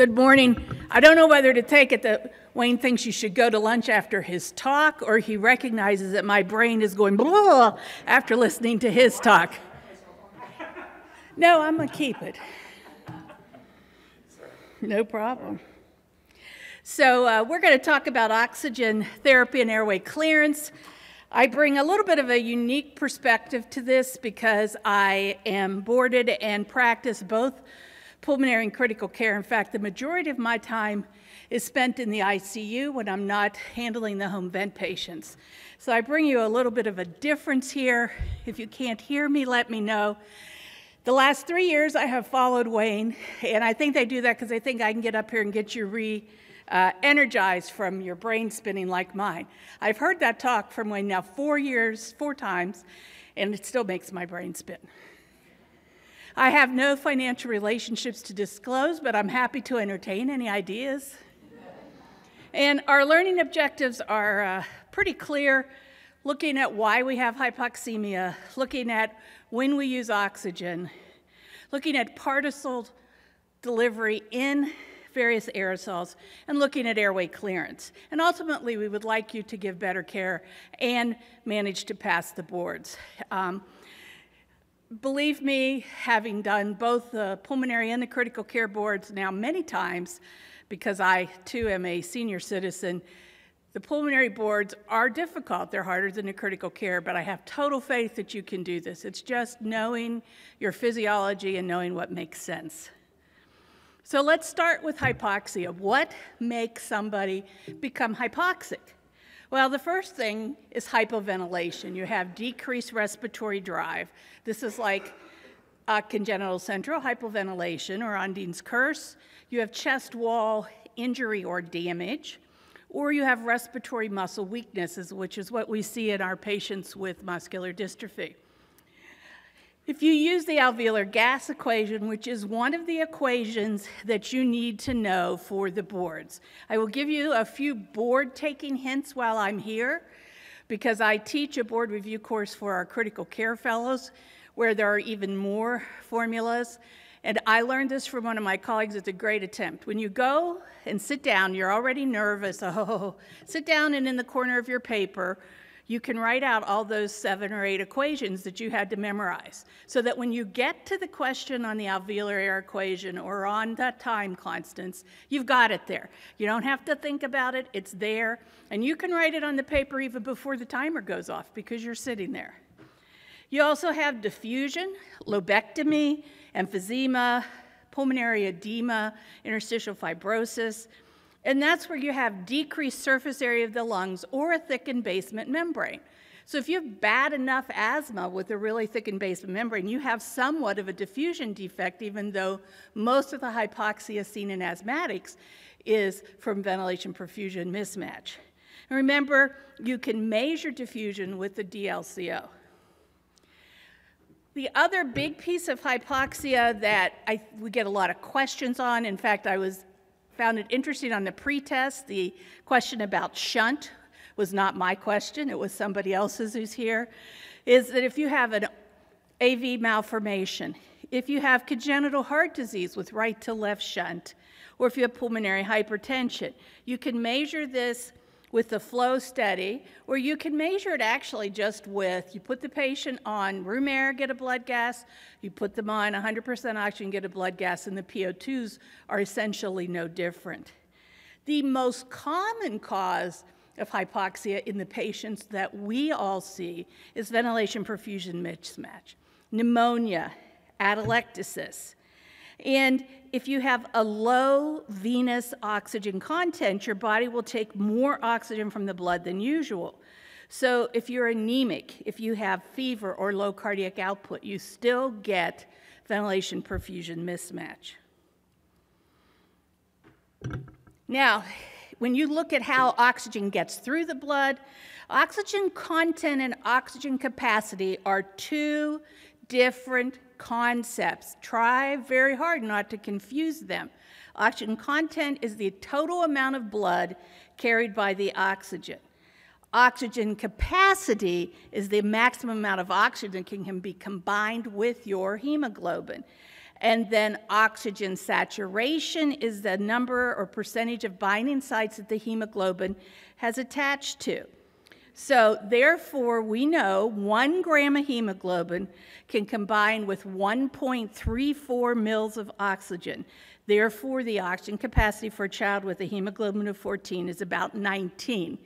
Good morning. I don't know whether to take it that Wayne thinks you should go to lunch after his talk, or he recognizes that my brain is going blah after listening to his talk. No, I'm going to keep it. No problem. So, uh, we're going to talk about oxygen therapy and airway clearance. I bring a little bit of a unique perspective to this because I am boarded and practice both pulmonary and critical care. In fact, the majority of my time is spent in the ICU when I'm not handling the home vent patients. So I bring you a little bit of a difference here. If you can't hear me, let me know. The last three years, I have followed Wayne, and I think they do that because they think I can get up here and get you re uh, energized from your brain spinning like mine. I've heard that talk from Wayne now four years, four times, and it still makes my brain spin. I have no financial relationships to disclose, but I'm happy to entertain any ideas. And our learning objectives are uh, pretty clear looking at why we have hypoxemia, looking at when we use oxygen, looking at particle delivery in various aerosols, and looking at airway clearance. And ultimately, we would like you to give better care and manage to pass the boards. Um, believe me, having done both the pulmonary and the critical care boards now many times, because I too am a senior citizen, the pulmonary boards are difficult. They're harder than the critical care, but I have total faith that you can do this. It's just knowing your physiology and knowing what makes sense. So let's start with hypoxia. What makes somebody become hypoxic? Well, the first thing is hypoventilation. You have decreased respiratory drive. This is like congenital central hypoventilation or Ondine's curse. You have chest wall injury or damage, or you have respiratory muscle weaknesses, which is what we see in our patients with muscular dystrophy. If you use the alveolar gas equation, which is one of the equations that you need to know for the boards, I will give you a few board taking hints while I'm here because I teach a board review course for our critical care fellows where there are even more formulas. And I learned this from one of my colleagues. It's a great attempt. When you go and sit down, you're already nervous. Oh, sit down and in the corner of your paper, you can write out all those seven or eight equations that you had to memorize so that when you get to the question on the alveolar air equation or on that time constants, you've got it there. You don't have to think about it, it's there. And you can write it on the paper even before the timer goes off because you're sitting there. You also have diffusion, lobectomy, emphysema, pulmonary edema, interstitial fibrosis, and that's where you have decreased surface area of the lungs or a thickened basement membrane. So if you have bad enough asthma with a really thickened basement membrane, you have somewhat of a diffusion defect, even though most of the hypoxia seen in asthmatics is from ventilation perfusion mismatch. And remember, you can measure diffusion with the DLCO. The other big piece of hypoxia that I, we get a lot of questions on, in fact, I was found it interesting on the pretest. The question about shunt was not my question, it was somebody else's who's here. Is that if you have an AV malformation, if you have congenital heart disease with right to left shunt, or if you have pulmonary hypertension, you can measure this with the flow study, where you can measure it actually just with you put the patient on room air, get a blood gas, you put them on 100% oxygen, get a blood gas, and the PO2s are essentially no different. The most common cause of hypoxia in the patients that we all see is ventilation perfusion mismatch, pneumonia, atelectasis. And if you have a low venous oxygen content, your body will take more oxygen from the blood than usual. So if you're anemic, if you have fever or low cardiac output, you still get ventilation perfusion mismatch. Now, when you look at how oxygen gets through the blood, oxygen content and oxygen capacity are two different concepts. Try very hard not to confuse them. Oxygen content is the total amount of blood carried by the oxygen. Oxygen capacity is the maximum amount of oxygen can, can be combined with your hemoglobin. And then oxygen saturation is the number or percentage of binding sites that the hemoglobin has attached to. So, therefore, we know one gram of hemoglobin can combine with 1.34 mils of oxygen. Therefore, the oxygen capacity for a child with a hemoglobin of 14 is about 19.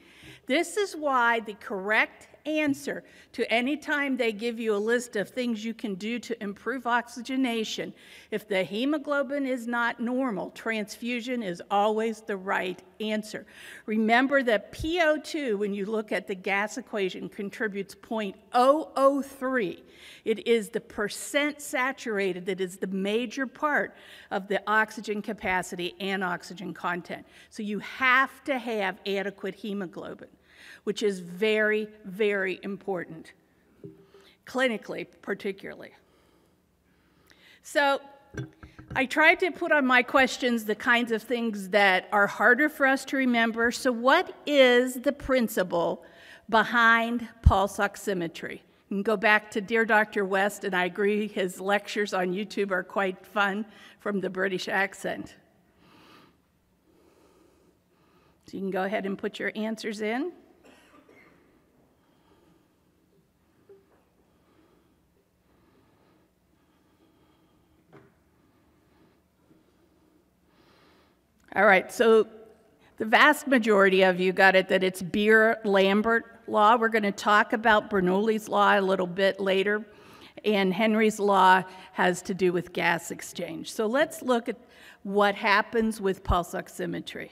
This is why the correct answer to any time they give you a list of things you can do to improve oxygenation. If the hemoglobin is not normal, transfusion is always the right answer. Remember that PO2, when you look at the gas equation, contributes 0.003. It is the percent saturated that is the major part of the oxygen capacity and oxygen content. So you have to have adequate hemoglobin which is very, very important, clinically, particularly. So, I tried to put on my questions the kinds of things that are harder for us to remember. So, what is the principle behind pulse oximetry? You can go back to Dear Dr. West, and I agree his lectures on YouTube are quite fun from the British accent. So, you can go ahead and put your answers in. All right, so the vast majority of you got it that it's Beer Lambert law. We're going to talk about Bernoulli's law a little bit later, and Henry's law has to do with gas exchange. So let's look at what happens with pulse oximetry.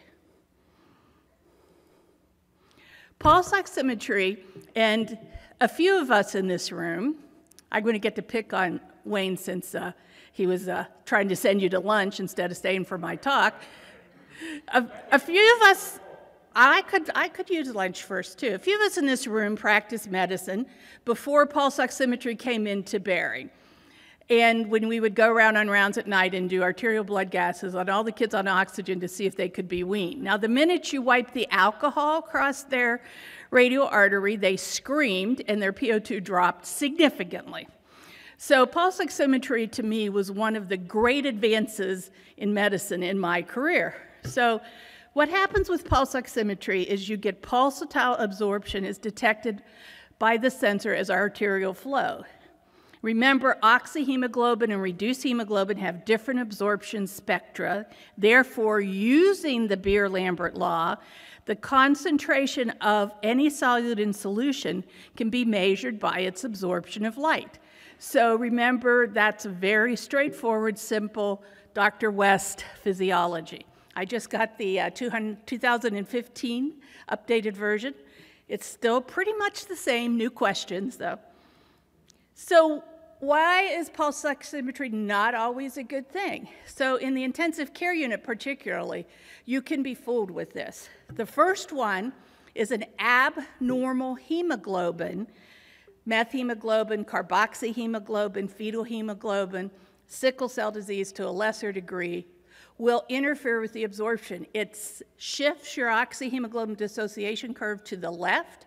Pulse oximetry, and a few of us in this room, I'm going to get to pick on Wayne since uh, he was uh, trying to send you to lunch instead of staying for my talk a, a few of us, I could, I could use lunch first too. A few of us in this room practiced medicine before pulse oximetry came into bearing. And when we would go around on rounds at night and do arterial blood gases on all the kids on oxygen to see if they could be weaned. Now, the minute you wiped the alcohol across their radial artery, they screamed and their PO2 dropped significantly. So, pulse oximetry to me was one of the great advances in medicine in my career. So what happens with pulse oximetry is you get pulsatile absorption is detected by the sensor as arterial flow. Remember, oxyhemoglobin and reduced hemoglobin have different absorption spectra. Therefore, using the Beer-Lambert law, the concentration of any solute in solution can be measured by its absorption of light. So remember, that's a very straightforward, simple Dr. West physiology. I just got the uh, 2015 updated version. It's still pretty much the same, new questions though. So, why is pulse oximetry not always a good thing? So, in the intensive care unit, particularly, you can be fooled with this. The first one is an abnormal hemoglobin, methemoglobin, carboxyhemoglobin, fetal hemoglobin, sickle cell disease to a lesser degree, will interfere with the absorption. It shifts your oxyhemoglobin dissociation curve to the left,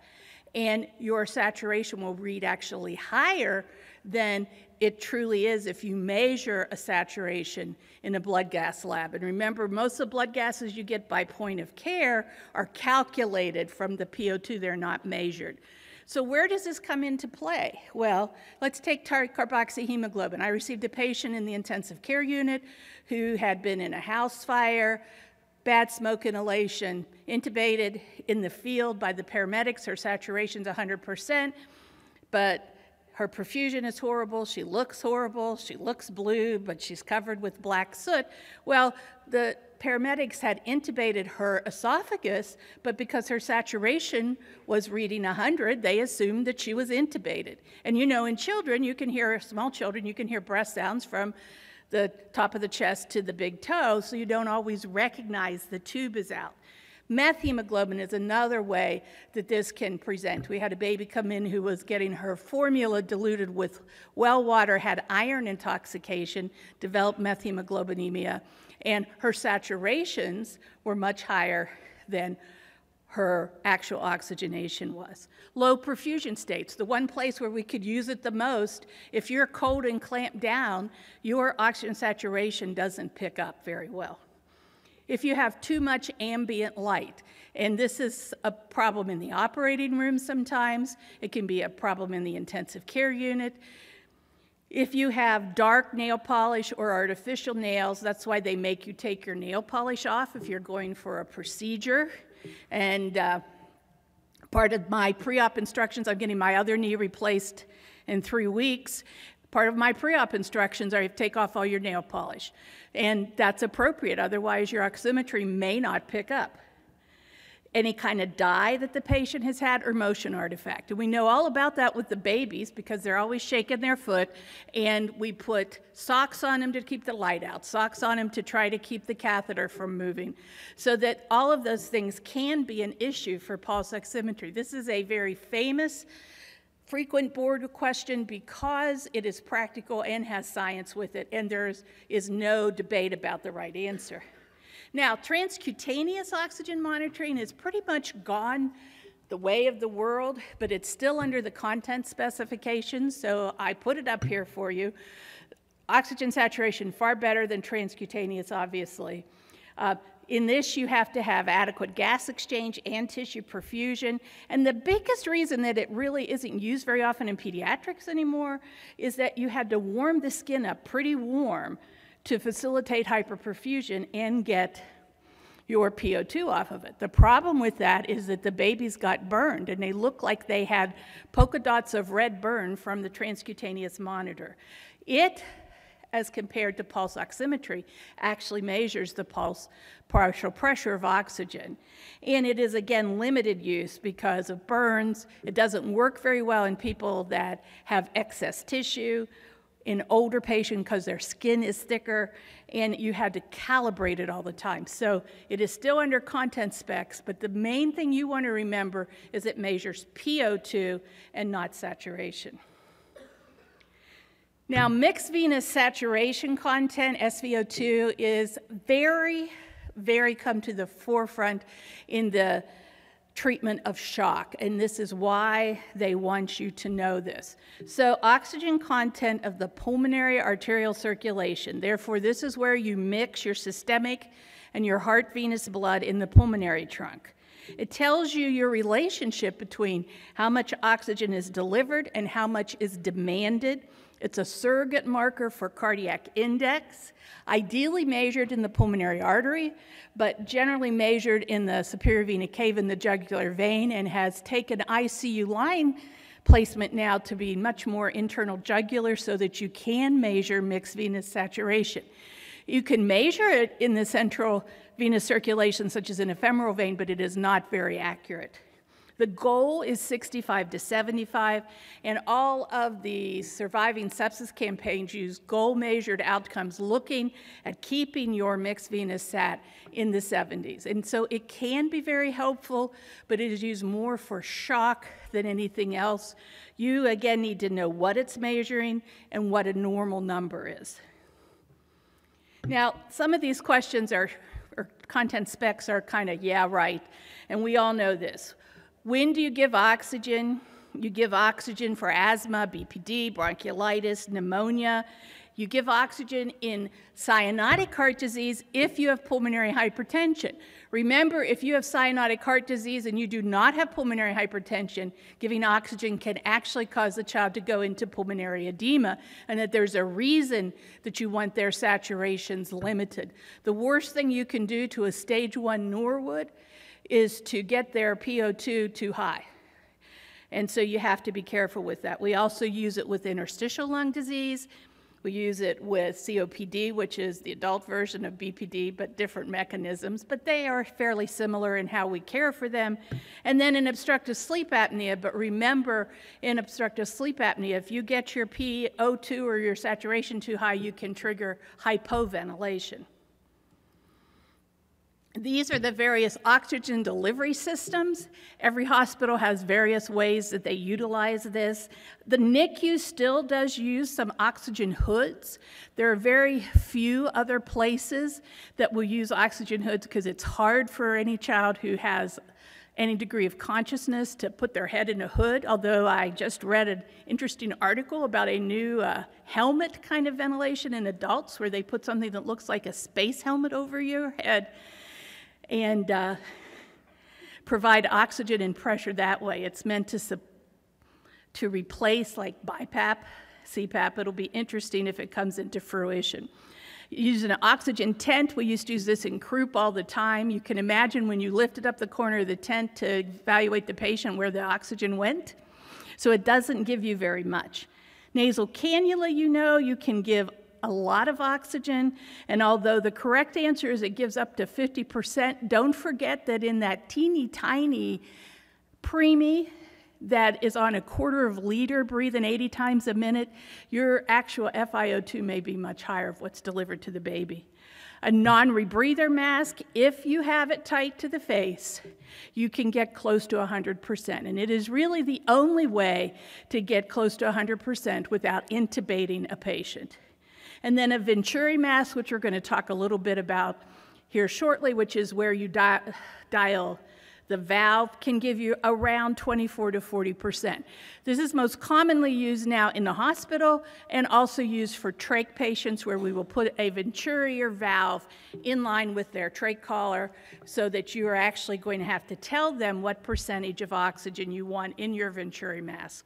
and your saturation will read actually higher than it truly is if you measure a saturation in a blood gas lab. And remember, most of the blood gases you get by point of care are calculated from the PO2, they're not measured. So where does this come into play? Well, let's take carboxyhemoglobin. I received a patient in the intensive care unit who had been in a house fire, bad smoke inhalation, intubated in the field by the paramedics. Her saturation's 100%, but her perfusion is horrible. She looks horrible. She looks blue, but she's covered with black soot. Well, the paramedics had intubated her esophagus, but because her saturation was reading 100, they assumed that she was intubated. And you know, in children, you can hear, small children, you can hear breath sounds from the top of the chest to the big toe, so you don't always recognize the tube is out. Methemoglobin is another way that this can present. We had a baby come in who was getting her formula diluted with well water, had iron intoxication, developed methemoglobinemia, and her saturations were much higher than her actual oxygenation was. Low perfusion states, the one place where we could use it the most, if you're cold and clamped down, your oxygen saturation doesn't pick up very well. If you have too much ambient light, and this is a problem in the operating room sometimes, it can be a problem in the intensive care unit. If you have dark nail polish or artificial nails, that's why they make you take your nail polish off if you're going for a procedure. And uh, part of my pre op instructions, I'm getting my other knee replaced in three weeks. Part of my pre op instructions are you take off all your nail polish. And that's appropriate, otherwise, your oximetry may not pick up any kind of dye that the patient has had or motion artifact. And we know all about that with the babies because they're always shaking their foot. And we put socks on them to keep the light out, socks on them to try to keep the catheter from moving. So that all of those things can be an issue for pulse oximetry. This is a very famous frequent board question because it is practical and has science with it, and there is no debate about the right answer. Now, transcutaneous oxygen monitoring is pretty much gone the way of the world, but it's still under the content specifications, so I put it up here for you. Oxygen saturation far better than transcutaneous, obviously. Uh, in this, you have to have adequate gas exchange and tissue perfusion. And the biggest reason that it really isn't used very often in pediatrics anymore is that you had to warm the skin up pretty warm to facilitate hyperperfusion and get your PO2 off of it. The problem with that is that the babies got burned and they look like they had polka dots of red burn from the transcutaneous monitor. It, as compared to pulse oximetry, actually measures the pulse partial pressure of oxygen. And it is, again, limited use because of burns. It doesn't work very well in people that have excess tissue in older patients because their skin is thicker and you had to calibrate it all the time. So it is still under content specs, but the main thing you want to remember is it measures PO2 and not saturation. Now, mixed venous saturation content, SVO2, is very, very come to the forefront in the treatment of shock, and this is why they want you to know this. So, oxygen content of the pulmonary arterial circulation, therefore, this is where you mix your systemic and your heart venous blood in the pulmonary trunk. It tells you your relationship between how much oxygen is delivered and how much is demanded it's a surrogate marker for cardiac index, ideally measured in the pulmonary artery, but generally measured in the superior vena cava in the jugular vein and has taken ICU line placement now to be much more internal jugular so that you can measure mixed venous saturation. You can measure it in the central venous circulation, such as a femoral vein, but it is not very accurate. The goal is 65 to 75, and all of the surviving sepsis campaigns use goal measured outcomes looking at keeping your mixed venous sat in the 70s. And so it can be very helpful, but it is used more for shock than anything else. You again need to know what it's measuring and what a normal number is. Now, some of these questions are, or content specs are kind of, yeah, right, and we all know this. When do you give oxygen? You give oxygen for asthma, BPD, bronchiolitis, pneumonia. You give oxygen in cyanotic heart disease if you have pulmonary hypertension. Remember, if you have cyanotic heart disease and you do not have pulmonary hypertension, giving oxygen can actually cause the child to go into pulmonary edema, and that there's a reason that you want their saturations limited. The worst thing you can do to a stage one Norwood is to get their PO2 too high. And so you have to be careful with that. We also use it with interstitial lung disease. We use it with COPD, which is the adult version of BPD, but different mechanisms. But they are fairly similar in how we care for them. And then in obstructive sleep apnea, but remember in obstructive sleep apnea, if you get your PO2 or your saturation too high, you can trigger hypoventilation. These are the various oxygen delivery systems. Every hospital has various ways that they utilize this. The NICU still does use some oxygen hoods. There are very few other places that will use oxygen hoods because it's hard for any child who has any degree of consciousness to put their head in a hood, although I just read an interesting article about a new uh, helmet kind of ventilation in adults where they put something that looks like a space helmet over your head and uh, provide oxygen and pressure that way. It's meant to, to replace like BiPAP, CPAP. It'll be interesting if it comes into fruition using an oxygen tent. We used to use this in croup all the time. You can imagine when you lifted up the corner of the tent to evaluate the patient where the oxygen went. So it doesn't give you very much. Nasal cannula, you know, you can give a lot of oxygen, and although the correct answer is it gives up to 50%, don't forget that in that teeny tiny preemie, that is on a quarter of a liter breathing 80 times a minute, your actual FiO2 may be much higher of what's delivered to the baby. A non-rebreather mask, if you have it tight to the face, you can get close to 100%. And it is really the only way to get close to 100% without intubating a patient. And then a Venturi mask, which we're going to talk a little bit about here shortly, which is where you di dial the valve can give you around 24 to 40%. This is most commonly used now in the hospital and also used for trach patients where we will put a venturi or valve in line with their trach collar so that you are actually going to have to tell them what percentage of oxygen you want in your venturi mask.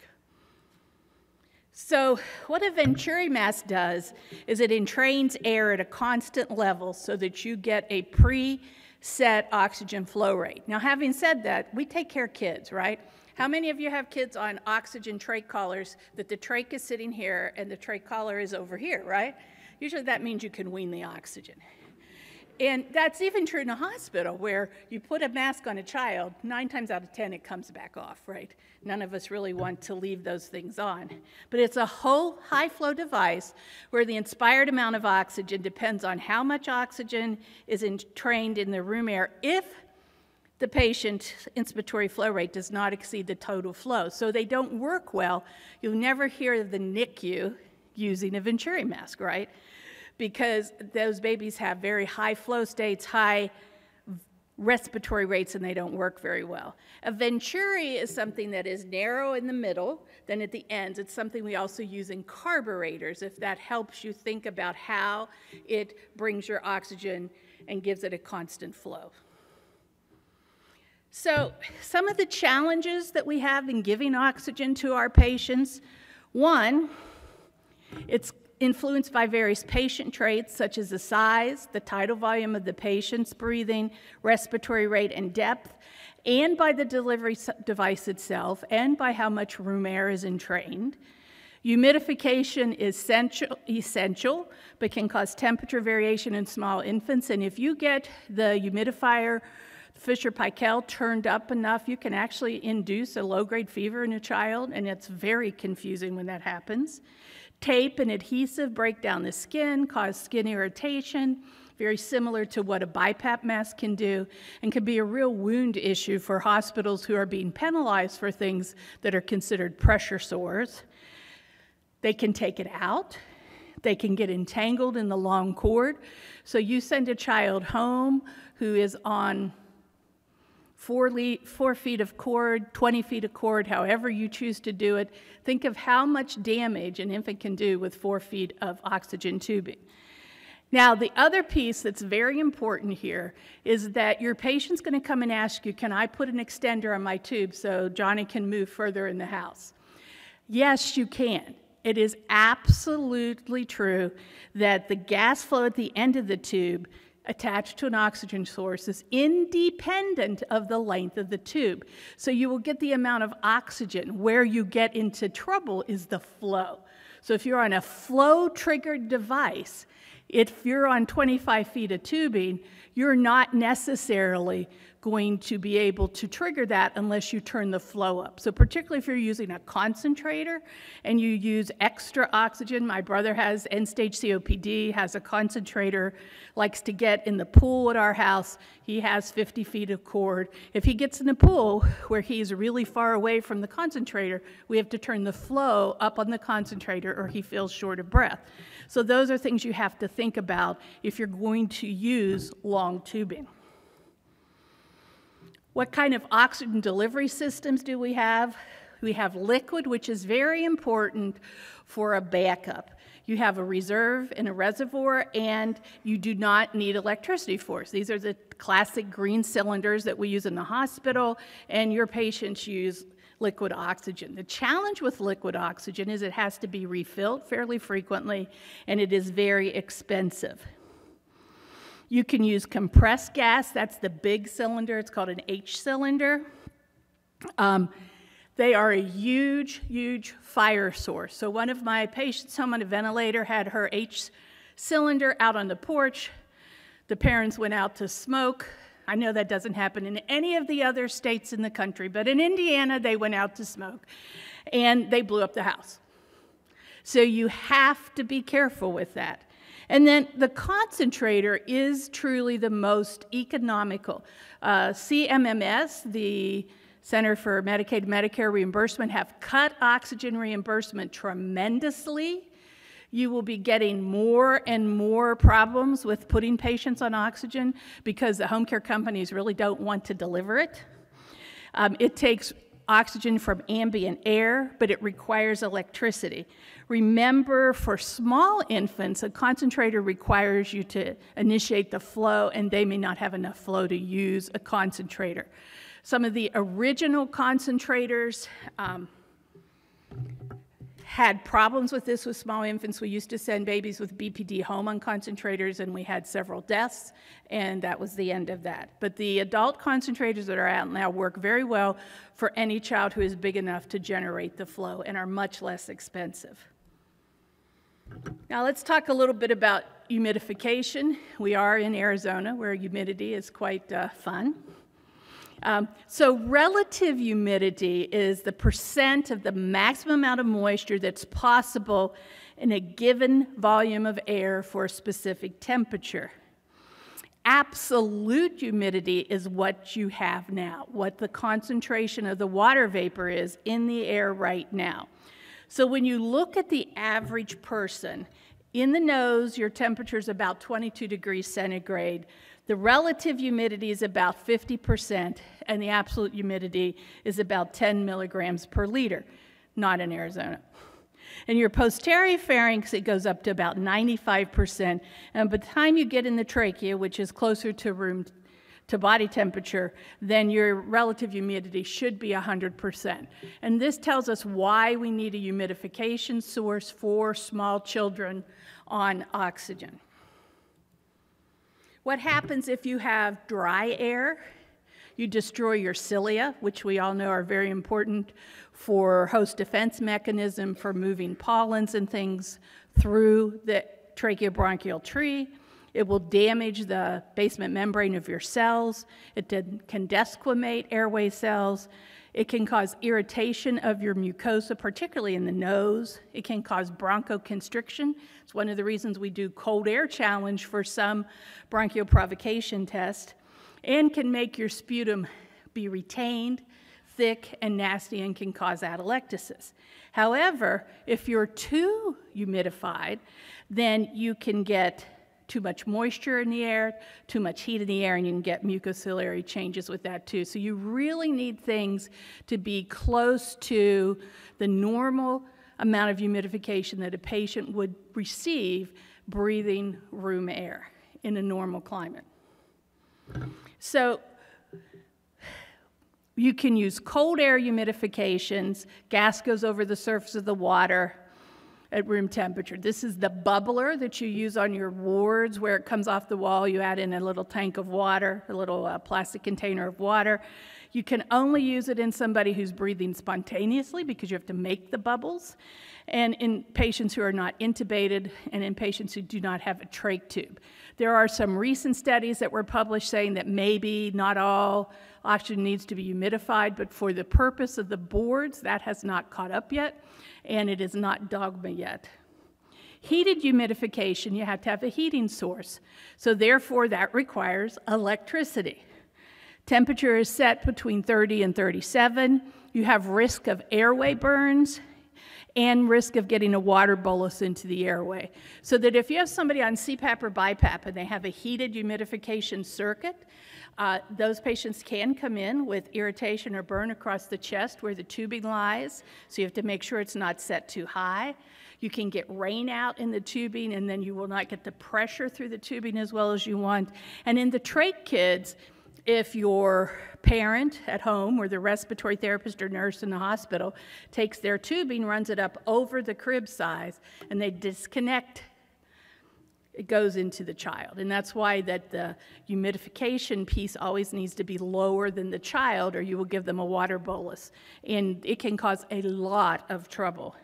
So, what a Venturi mask does is it entrains air at a constant level so that you get a pre set oxygen flow rate. Now, having said that, we take care of kids, right? How many of you have kids on oxygen trach collars that the trach is sitting here and the trach collar is over here, right? Usually that means you can wean the oxygen. And that's even true in a hospital where you put a mask on a child, nine times out of 10 it comes back off, right? None of us really want to leave those things on. But it's a whole high flow device where the inspired amount of oxygen depends on how much oxygen is entrained in the room air if the patient's inspiratory flow rate does not exceed the total flow. So they don't work well. You'll never hear of the NICU using a Venturi mask, right? Because those babies have very high flow states, high respiratory rates, and they don't work very well. A venturi is something that is narrow in the middle, then at the ends, it's something we also use in carburetors, if that helps you think about how it brings your oxygen and gives it a constant flow. So, some of the challenges that we have in giving oxygen to our patients one, it's influenced by various patient traits such as the size, the tidal volume of the patient's breathing, respiratory rate and depth, and by the delivery device itself, and by how much room air is entrained. Humidification is essential, essential, but can cause temperature variation in small infants. And if you get the humidifier Fisher-Paykel turned up enough, you can actually induce a low-grade fever in a child, and it's very confusing when that happens. Tape and adhesive break down the skin, cause skin irritation, very similar to what a BiPAP mask can do, and can be a real wound issue for hospitals who are being penalized for things that are considered pressure sores. They can take it out. They can get entangled in the long cord. So you send a child home who is on four, four feet of cord, 20 feet of cord, however you choose to do it. Think of how much damage an infant can do with four feet of oxygen tubing. Now, the other piece that's very important here is that your patient's going to come and ask you, Can I put an extender on my tube so Johnny can move further in the house? Yes, you can. It is absolutely true that the gas flow at the end of the tube attached to an oxygen source is independent of the length of the tube. So you will get the amount of oxygen. Where you get into trouble is the flow. So if you're on a flow triggered device, if you're on 25 feet of tubing, you're not necessarily going to be able to trigger that unless you turn the flow up. So particularly if you're using a concentrator and you use extra oxygen, my brother has end-stage COPD, has a concentrator, likes to get in the pool at our house. He has 50 feet of cord. If he gets in the pool where he's really far away from the concentrator, we have to turn the flow up on the concentrator or he feels short of breath. So those are things you have to think about if you're going to use long tubing. What kind of oxygen delivery systems do we have? We have liquid, which is very important for a backup. You have a reserve and a reservoir, and you do not need electricity for it. These are the classic green cylinders that we use in the hospital, and your patients use liquid oxygen. The challenge with liquid oxygen is it has to be refilled fairly frequently, and it is very expensive. You can use compressed gas, that's the big cylinder, it's called an H cylinder. Um, they are a huge, huge fire source. So, one of my patients home on a ventilator had her H cylinder out on the porch. The parents went out to smoke. I know that doesn't happen in any of the other states in the country, but in Indiana, they went out to smoke and they blew up the house. So, you have to be careful with that. And then the concentrator is truly the most economical. Uh, CMMS, the Center for Medicaid Medicare Reimbursement, have cut oxygen reimbursement tremendously. You will be getting more and more problems with putting patients on oxygen because the home care companies really don't want to deliver it. Um, it takes oxygen from ambient air, but it requires electricity. Remember, for small infants, a concentrator requires you to initiate the flow, and they may not have enough flow to use a concentrator. Some of the original concentrators um, had problems with this with small infants. We used to send babies with BPD home on concentrators, and we had several deaths, and that was the end of that. But the adult concentrators that are out now work very well for any child who is big enough to generate the flow and are much less expensive. Now let's talk a little bit about humidification. We are in Arizona where humidity is quite uh, fun. Um, so, relative humidity is the percent of the maximum amount of moisture that's possible in a given volume of air for a specific temperature. Absolute humidity is what you have now, what the concentration of the water vapor is in the air right now. So, when you look at the average person, in the nose, your temperature is about 22 degrees centigrade. The relative humidity is about 50%, and the absolute humidity is about 10 milligrams per liter, not in Arizona. In your posterior pharynx, it goes up to about 95%, and by the time you get in the trachea, which is closer to room to body temperature, then your relative humidity should be 100%. And this tells us why we need a humidification source for small children on oxygen. What happens if you have dry air? You destroy your cilia, which we all know are very important for host defense mechanism for moving pollens and things through the tracheobronchial tree. It will damage the basement membrane of your cells. It can desquamate airway cells. It can cause irritation of your mucosa, particularly in the nose. It can cause bronchoconstriction. It's one of the reasons we do cold air challenge for some bronchial provocation test, and can make your sputum be retained, thick, and nasty, and can cause atelectasis. However, if you're too humidified, then you can get too much moisture in the air, too much heat in the air, and you can get mucociliary changes with that too. So you really need things to be close to the normal amount of humidification that a patient would receive breathing room air in a normal climate. So you can use cold air humidifications, gas goes over the surface of the water, at room temperature. This is the bubbler that you use on your wards where it comes off the wall. You add in a little tank of water, a little uh, plastic container of water. You can only use it in somebody who's breathing spontaneously because you have to make the bubbles, and in patients who are not intubated, and in patients who do not have a trach tube. There are some recent studies that were published saying that maybe not all oxygen needs to be humidified, but for the purpose of the boards, that has not caught up yet and it is not dogma yet. Heated humidification, you have to have a heating source. So, therefore, that requires electricity. Temperature is set between 30 and 37. You have risk of airway burns. and risk of getting a water bolus into the airway. So that if you have somebody on CPAP or BiPAP and they have a heated humidification circuit, uh, those patients can come in with irritation or burn across the chest where the tubing lies, so you have to make sure it's not set too high. You can get rain out in the tubing, and then you will not get the pressure through the tubing as well as you want. And in the trach kids, if your parent at home or the respiratory therapist or nurse in the hospital takes their tubing, runs it up over the crib size, and they disconnect it goes into the child. And that's why that the humidification piece always needs to be lower than the child or you will give them a water bolus. And it can cause a lot of trouble.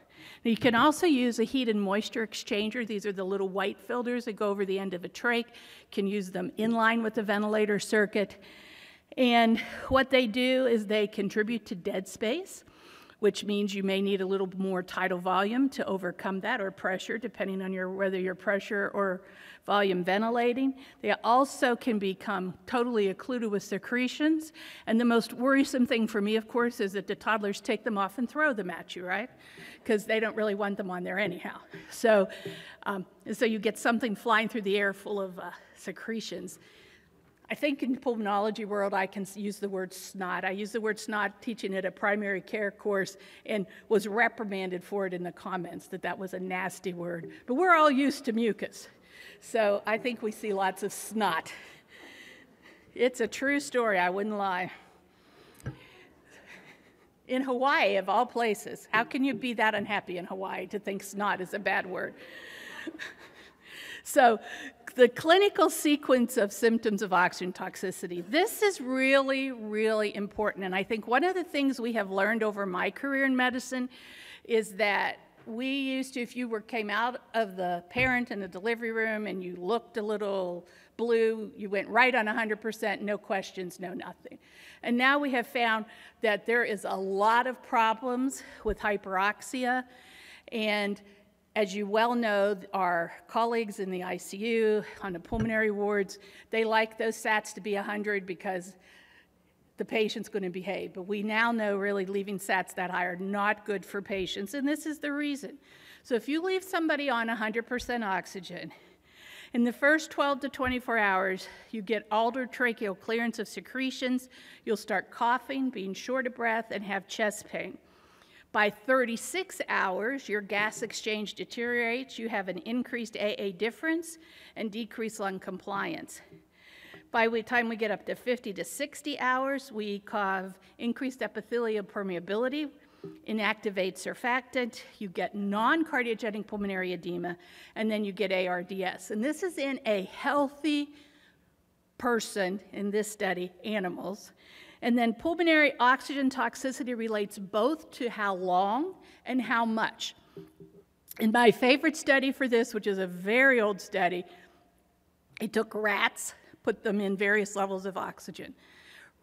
Now you can also use a heat and moisture exchanger. These are the little white filters that go over the end of a trach. You can use them in line with the ventilator circuit. And what they do is they contribute to dead space which means you may need a little more tidal volume to overcome that or pressure, depending on your, whether you're pressure or volume ventilating. They also can become totally occluded with secretions. And the most worrisome thing for me, of course, is that the toddlers take them off and throw them at you, right? Because they don't really want them on there anyhow. So, um, so you get something flying through the air full of uh, secretions. I think in pulmonology world, I can use the word snot. I used the word snot teaching at a primary care course and was reprimanded for it in the comments that that was a nasty word. But we're all used to mucus. So I think we see lots of snot. It's a true story, I wouldn't lie. In Hawaii, of all places, how can you be that unhappy in Hawaii to think snot is a bad word? so, the clinical sequence of symptoms of oxygen toxicity. This is really, really important. And I think one of the things we have learned over my career in medicine is that we used to, if you were came out of the parent in the delivery room and you looked a little blue, you went right on 100%, no questions, no nothing. And now we have found that there is a lot of problems with hyperoxia and as you well know, our colleagues in the ICU, on the pulmonary wards, they like those SATs to be 100 because the patient's going to behave. But we now know really leaving SATs that high are not good for patients, and this is the reason. So if you leave somebody on 100% oxygen, in the first 12 to 24 hours, you get altered tracheal clearance of secretions, you'll start coughing, being short of breath, and have chest pain. By 36 hours, your gas exchange deteriorates. You have an increased AA difference and decreased lung compliance. By the time we get up to 50 to 60 hours, we have increased epithelial permeability, inactivate surfactant, you get non cardiogenic pulmonary edema, and then you get ARDS. And this is in a healthy person, in this study, animals. And then pulmonary oxygen toxicity relates both to how long and how much. And my favorite study for this, which is a very old study, it took rats, put them in various levels of oxygen.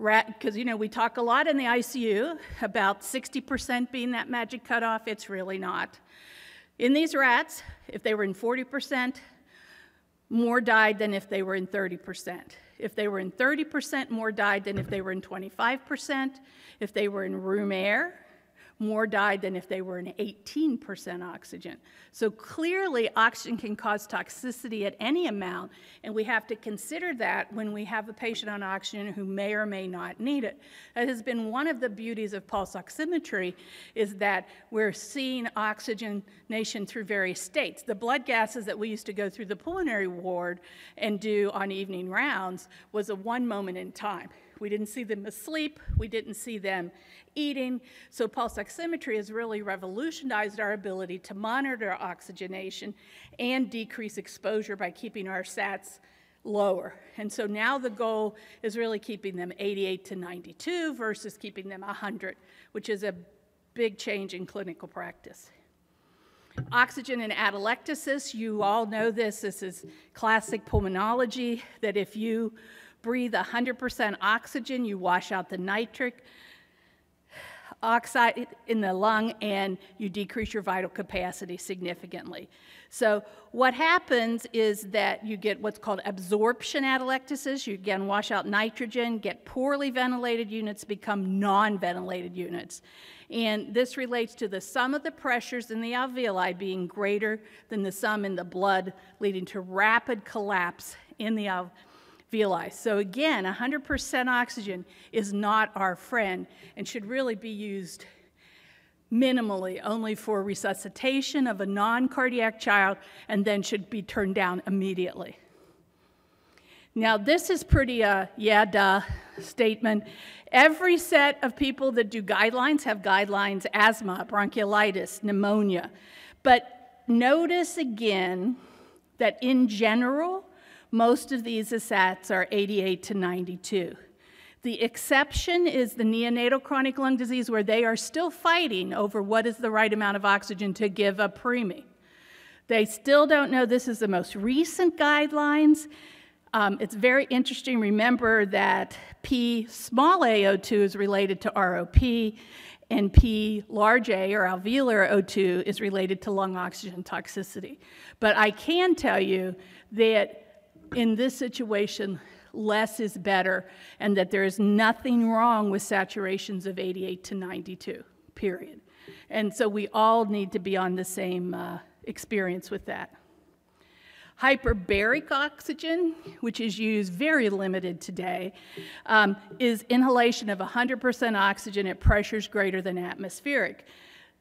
Rat, because you know we talk a lot in the ICU about 60% being that magic cutoff. It's really not. In these rats, if they were in 40%, more died than if they were in 30%. If they were in 30%, more died than if they were in 25%. If they were in room air, more died than if they were in 18% oxygen. So clearly, oxygen can cause toxicity at any amount, and we have to consider that when we have a patient on oxygen who may or may not need it. That has been one of the beauties of pulse oximetry is that we're seeing oxygenation through various states. The blood gases that we used to go through the pulmonary ward and do on evening rounds was a one moment in time. We didn't see them asleep. We didn't see them eating. So pulse oximetry has really revolutionized our ability to monitor oxygenation and decrease exposure by keeping our SATs lower. And so now the goal is really keeping them 88 to 92 versus keeping them 100, which is a big change in clinical practice. Oxygen and atelectasis, you all know this. This is classic pulmonology, that if you breathe 100% oxygen, you wash out the nitric. oxide in the lung and you decrease your vital capacity significantly. So what happens is that you get what's called absorption atelectasis. You again wash out nitrogen, get poorly ventilated units become non-ventilated units. And this relates to the sum of the pressures in the alveoli being greater than the sum in the blood, leading to rapid collapse in the alveoli. So again, 100% oxygen is not our friend and should really be used minimally, only for resuscitation of a non-cardiac child, and then should be turned down immediately. Now, this is pretty, uh, yeah, duh statement. Every set of people that do guidelines have guidelines asthma, bronchiolitis, pneumonia. But notice again that in general, most of these ASATs are 88 to 92. The exception is the neonatal chronic lung disease, where they are still fighting over what is the right amount of oxygen to give a preemie. They still don't know this is the most recent guidelines. Um, it's very interesting. Remember that P small AO2 is related to ROP, and P large A or alveolar O2 is related to lung oxygen toxicity. But I can tell you that in this situation, less is better, and that there is nothing wrong with saturations of 88 to 92, period. And so we all need to be on the same uh, experience with that. Hyperbaric oxygen, which is used very limited today, um, is inhalation of 100% oxygen at pressures greater than atmospheric.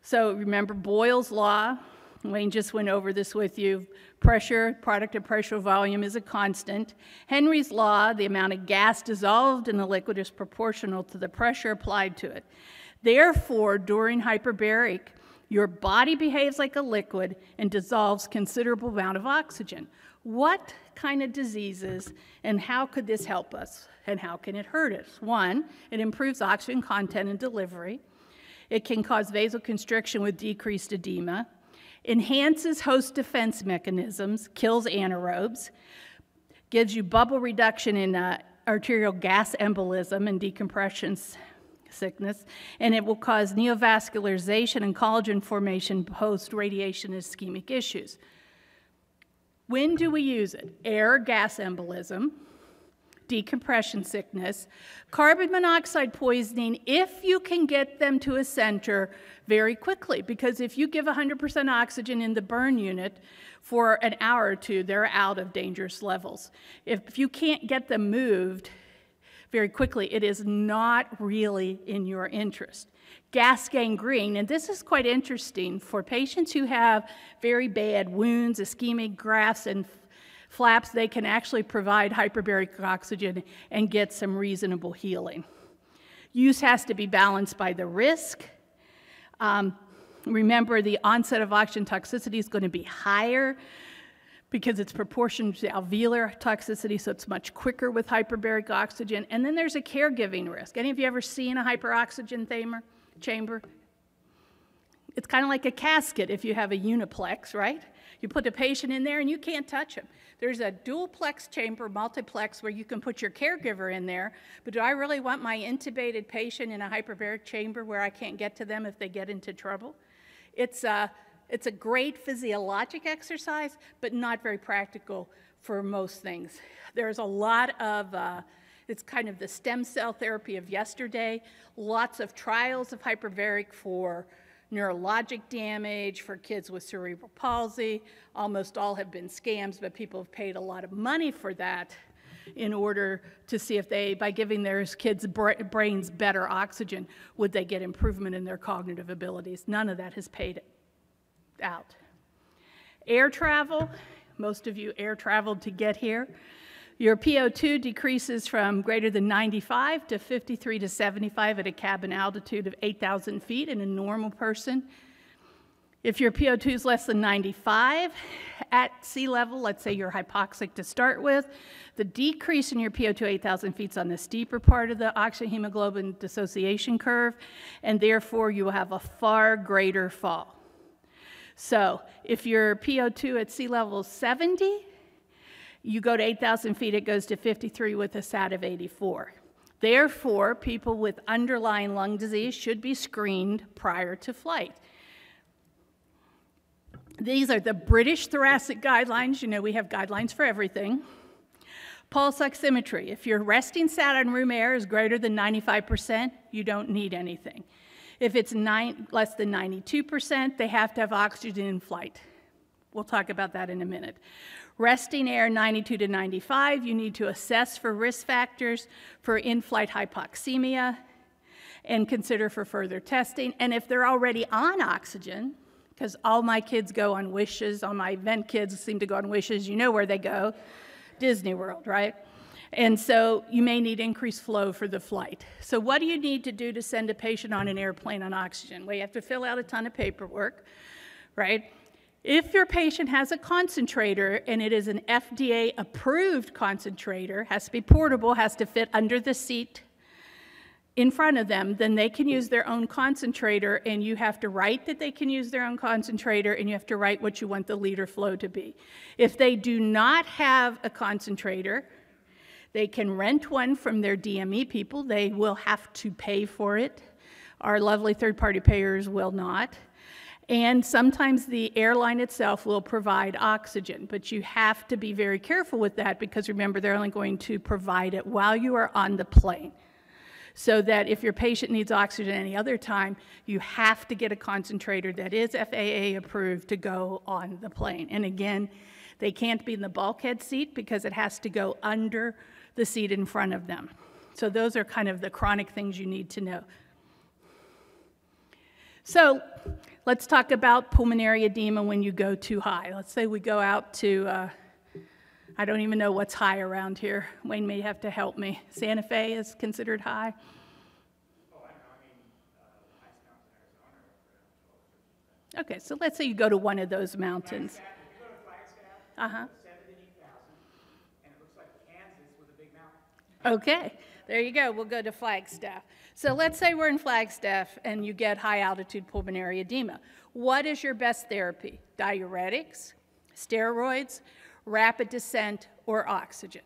So remember Boyle's law, Wayne just went over this with you. Pressure, product of pressure volume is a constant. Henry's law, the amount of gas dissolved in the liquid is proportional to the pressure applied to it. Therefore, during hyperbaric, your body behaves like a liquid and dissolves considerable amount of oxygen. What kind of diseases and how could this help us and how can it hurt us? One, it improves oxygen content and delivery. It can cause vasoconstriction with decreased edema enhances host defense mechanisms, kills anaerobes, gives you bubble reduction in uh, arterial gas embolism and decompression sickness, and it will cause neovascularization and collagen formation post radiation ischemic issues. When do we use it? Air gas embolism, decompression sickness, carbon monoxide poisoning, if you can get them to a center very quickly. Because if you give 100% oxygen in the burn unit for an hour or two, they're out of dangerous levels. If you can't get them moved very quickly, it is not really in your interest. Gas gangrene, and this is quite interesting for patients who have very bad wounds, ischemic grafts, and flaps, they can actually provide hyperbaric oxygen and get some reasonable healing. Use has to be balanced by the risk. Um, remember, the onset of oxygen toxicity is going to be higher because it's proportional to alveolar toxicity, so it's much quicker with hyperbaric oxygen. And then there's a caregiving risk. Any of you ever seen a hyperoxygen chamber? It's kind of like a casket if you have a uniplex, right? You put the patient in there and you can't touch them. There's a dualplex chamber, multiplex, where you can put your caregiver in there. But do I really want my intubated patient in a hyperbaric chamber where I can't get to them if they get into trouble? It's a, it's a great physiologic exercise, but not very practical for most things. There's a lot of, uh, it's kind of the stem cell therapy of yesterday, lots of trials of hyperbaric for neurologic damage for kids with cerebral palsy. Almost all have been scams, but people have paid a lot of money for that in order to see if they, by giving their kids' brains better oxygen, would they get improvement in their cognitive abilities. None of that has paid out. Air travel, most of you air traveled to get here. Your PO2 decreases from greater than 95 to 53 to 75 at a cabin altitude of 8,000 feet in a normal person. If your PO2 is less than 95 at sea level, let's say you're hypoxic to start with, the decrease in your PO2 8,000 feet is on the steeper part of the oxygen hemoglobin dissociation curve, and therefore you will have a far greater fall. So if your PO2 at sea level is 70, you go to 8,000 feet, it goes to 53 with a SAT of 84. Therefore, people with underlying lung disease should be screened prior to flight. These are the British thoracic guidelines. You know, we have guidelines for everything. Pulse oximetry. If your resting sat on room air is greater than 95%, you don't need anything. If it's nine, less than 92%, they have to have oxygen in flight. We'll talk about that in a minute. Resting air 92 to 95, you need to assess for risk factors for in flight hypoxemia and consider for further testing. And if they're already on oxygen, because all my kids go on wishes, all my event kids seem to go on wishes, you know where they go Disney World, right? And so you may need increased flow for the flight. So, what do you need to do to send a patient on an airplane on oxygen? Well, you have to fill out a ton of paperwork, right? If your patient has a concentrator and it is an FDA approved concentrator, has to be portable, has to fit under the seat in front of them, then they can use their own concentrator and you have to write that they can use their own concentrator and you have to write what you want the liter flow to be. If they do not have a concentrator, they can rent one from their DME people. They will have to pay for it. Our lovely third party payers will not. And sometimes the airline itself will provide oxygen, but you have to be very careful with that because remember, they're only going to provide it while you are on the plane. So that if your patient needs oxygen any other time, you have to get a concentrator that is FAA approved to go on the plane. And again, they can't be in the bulkhead seat because it has to go under the seat in front of them. So those are kind of the chronic things you need to know. So let's talk about pulmonary edema when you go too high. Let's say we go out to, uh, I don't even know what's high around here. Wayne may have to help me. Santa Fe is considered high. Okay, so let's say you go to one of those mountains. Uh huh. Okay, there you go. We'll go to Flagstaff. So let's say we're in Flagstaff and you get high altitude pulmonary edema. What is your best therapy? Diuretics, steroids, rapid descent, or oxygen?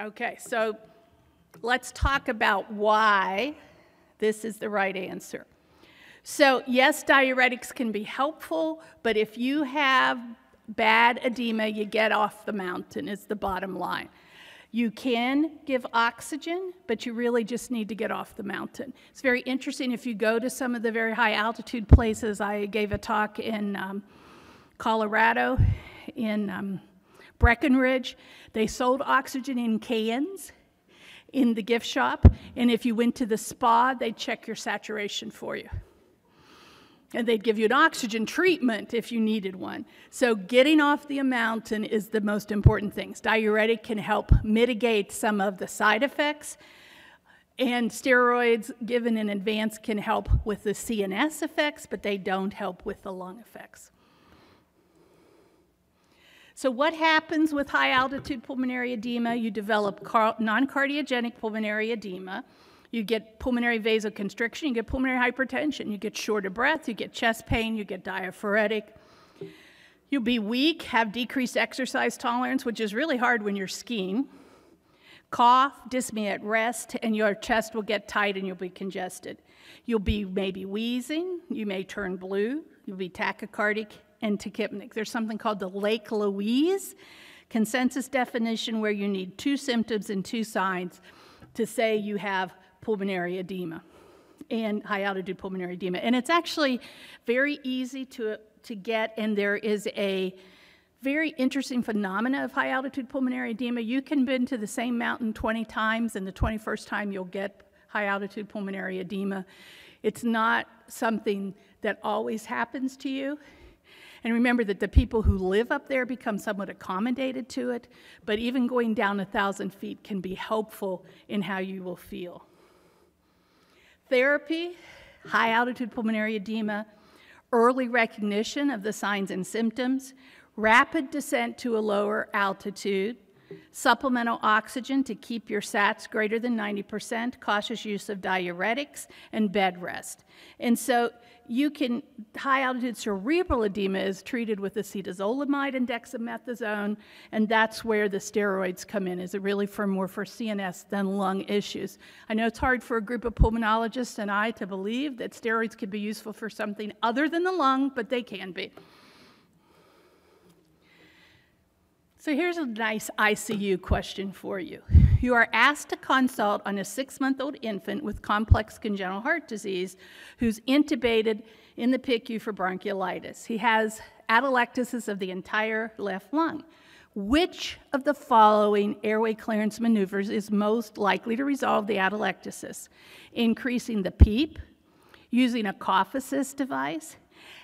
Okay, so let's talk about why this is the right answer. So, yes, diuretics can be helpful, but if you have bad edema, you get off the mountain, is the bottom line. You can give oxygen, but you really just need to get off the mountain. It's very interesting if you go to some of the very high altitude places. I gave a talk in um, Colorado, in um, Breckenridge. They sold oxygen in cans in the gift shop, and if you went to the spa, they'd check your saturation for you. And they'd give you an oxygen treatment if you needed one. So, getting off the mountain is the most important thing. Diuretic can help mitigate some of the side effects, and steroids given in advance can help with the CNS effects, but they don't help with the lung effects. So, what happens with high altitude pulmonary edema? You develop non cardiogenic pulmonary edema. You get pulmonary vasoconstriction, you get pulmonary hypertension, you get short of breath, you get chest pain, you get diaphoretic. You'll be weak, have decreased exercise tolerance, which is really hard when you're skiing. Cough, dyspnea at rest, and your chest will get tight and you'll be congested. You'll be maybe wheezing, you may turn blue, you'll be tachycardic, and tachypneic. There's something called the Lake Louise consensus definition where you need two symptoms and two signs to say you have pulmonary edema and high altitude pulmonary edema. And it's actually very easy to, to get, and there is a very interesting phenomena of high altitude pulmonary edema. You can been to the same mountain 20 times, and the 21st time you'll get high altitude pulmonary edema. It's not something that always happens to you. And remember that the people who live up there become somewhat accommodated to it, but even going down a thousand feet can be helpful in how you will feel. Therapy, high altitude pulmonary edema, early recognition of the signs and symptoms, rapid descent to a lower altitude, supplemental oxygen to keep your SATs greater than 90%, cautious use of diuretics, and bed rest. And so you can, high altitude cerebral edema is treated with acetazolamide and dexamethasone, and that's where the steroids come in, is it really for more for CNS than lung issues. I know it's hard for a group of pulmonologists and I to believe that steroids could be useful for something other than the lung, but they can be. So here's a nice ICU question for you. You are asked to consult on a six month old infant with complex congenital heart disease who's intubated in the PICU for bronchiolitis. He has atelectasis of the entire left lung. Which of the following airway clearance maneuvers is most likely to resolve the atelectasis? Increasing the PEEP, using a cough assist device,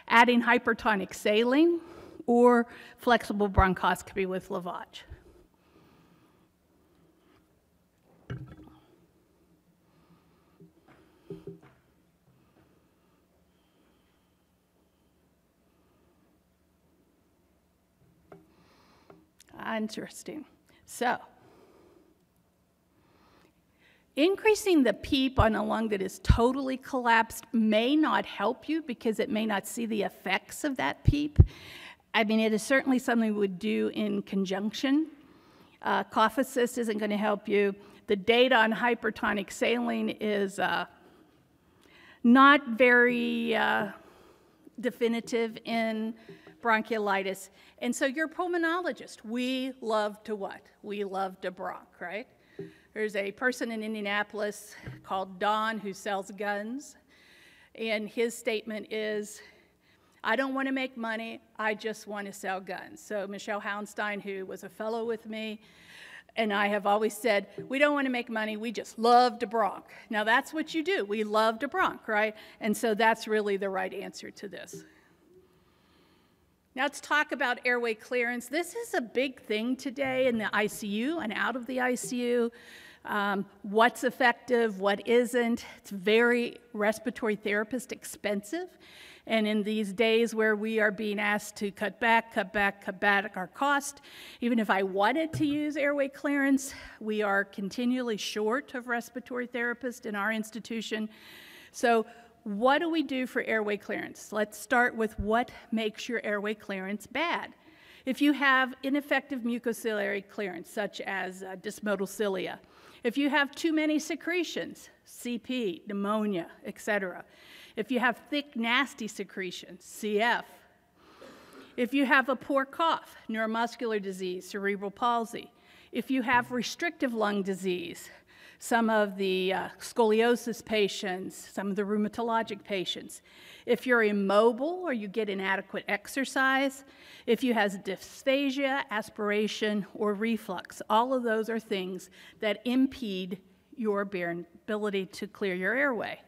adding hypertonic saline, or flexible bronchoscopy with lavage. Interesting. So, increasing the PEEP on a lung that is totally collapsed may not help you because it may not see the effects of that PEEP. I mean, it is certainly something we would do in conjunction. Uh, cough assist isn't going to help you. The data on hypertonic saline is uh, not very uh, definitive in bronchiolitis. And so your pulmonologist, we love to what? We love to right? There's a person in Indianapolis called Don who sells guns, and his statement is, I don't want to make money, I just want to sell guns. So Michelle Hounstein, who was a fellow with me, and I have always said, we don't want to make money, we just love to bronch. Now that's what you do, we love to bronch, right? And so that's really the right answer to this. Now let's talk about airway clearance. This is a big thing today in the ICU and out of the ICU. Um, what's effective, what isn't. It's very respiratory therapist expensive. And in these days where we are being asked to cut back, cut back, cut back our cost, even if I wanted to use airway clearance, we are continually short of respiratory therapists in our institution. So what do we do for airway clearance? Let's start with what makes your airway clearance bad. If you have ineffective mucociliary clearance, such as uh, dysmotile cilia, if you have too many secretions, CP, pneumonia, etc. If you have thick, nasty secretions, CF. If you have a poor cough, neuromuscular disease, cerebral palsy. If you have restrictive lung disease, some of the uh, scoliosis patients, some of the rheumatologic patients. If you're immobile or you get inadequate exercise, if you have dysphagia, aspiration, or reflux, all of those are things that impede your ability to clear your airway.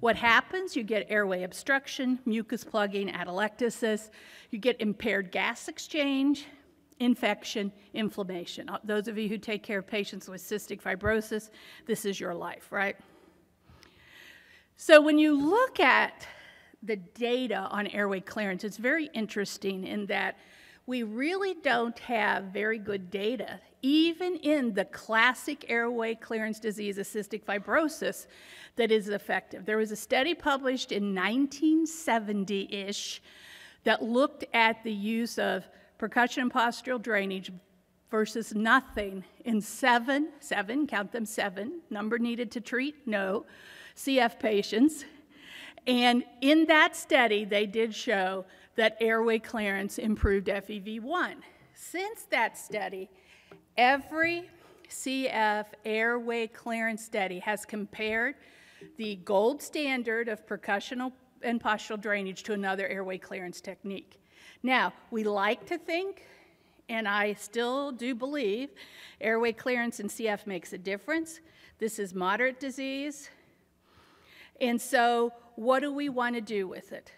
What happens? You get airway obstruction, mucus plugging, atelectasis, you get impaired gas exchange, infection, inflammation. Uh, those of you who take care of patients with cystic fibrosis, this is your life, right? So when you look at the data on airway clearance, it's very interesting in that we really don't have very good data, even in the classic airway clearance disease of cystic fibrosis, that is effective. There was a study published in 1970 ish that looked at the use of percussion and postural drainage versus nothing in seven, seven, count them seven, number needed to treat, no, CF patients. And in that study, they did show that airway clearance improved FEV1. Since that study, every CF airway clearance study has compared the gold standard of percussional and postural drainage to another airway clearance technique. Now, we like to think, and I still do believe, airway clearance in CF makes a difference. This is moderate disease. And so, what do we want to do with it?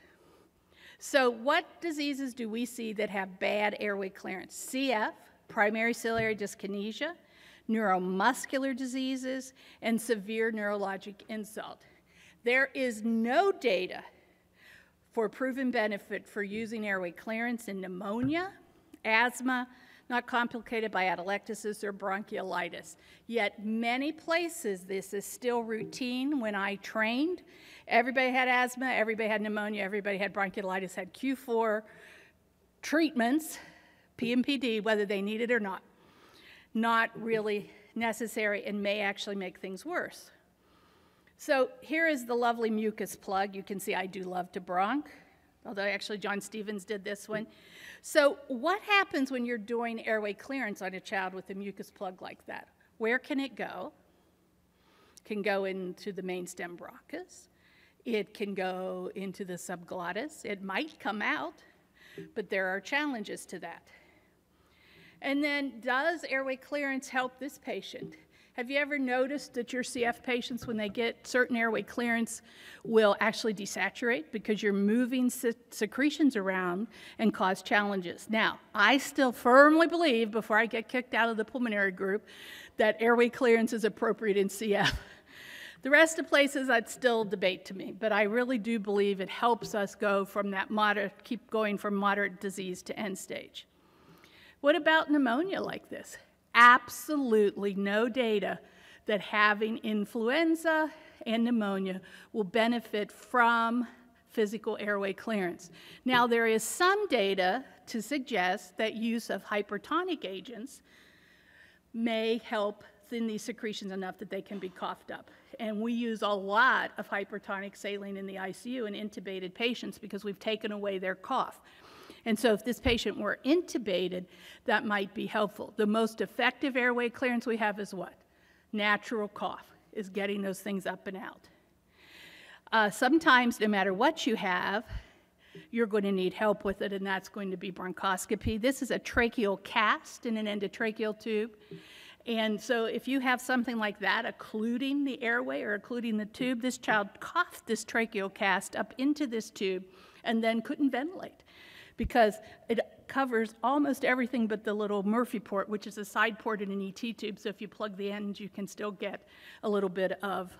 So, what diseases do we see that have bad airway clearance? CF, primary ciliary dyskinesia, neuromuscular diseases, and severe neurologic insult. There is no data for proven benefit for using airway clearance in pneumonia, asthma, not complicated by atelectasis or bronchiolitis. Yet many places this is still routine. When I trained, everybody had asthma, everybody had pneumonia, everybody had bronchiolitis, had Q4 treatments, PMPD, whether they need it or not. Not really necessary and may actually make things worse. So here is the lovely mucus plug. You can see I do love to bronch, although actually John Stevens did this one. So what happens when you're doing airway clearance on a child with a mucus plug like that? Where can it go? It can go into the main stem bronchus. It can go into the subglottis. It might come out, but there are challenges to that. And then, does airway clearance help this patient? Have you ever noticed that your CF patients, when they get certain airway clearance, will actually desaturate because you're moving secretions around and cause challenges? Now, I still firmly believe, before I get kicked out of the pulmonary group, that airway clearance is appropriate in CF. The rest of places I'd still debate to me, but I really do believe it helps us go from that moderate, keep going from moderate disease to end stage. What about pneumonia like this? Absolutely no data that having influenza and pneumonia will benefit from physical airway clearance. Now, there is some data to suggest that use of hypertonic agents may help thin these secretions enough that they can be coughed up. And we use a lot of hypertonic saline in the ICU in intubated patients because we've taken away their cough. And so if this patient were intubated, that might be helpful. The most effective airway clearance we have is what? Natural cough, is getting those things up and out. Uh, sometimes, no matter what you have, you're going to need help with it, and that's going to be bronchoscopy. This is a tracheal cast in an endotracheal tube. And so, if you have something like that, occluding the airway or occluding the tube, this child coughed this tracheal cast up into this tube and then couldn't ventilate because it covers almost everything but the little Murphy port, which is a side port in an ET tube. So if you plug the end, you can still get a little bit of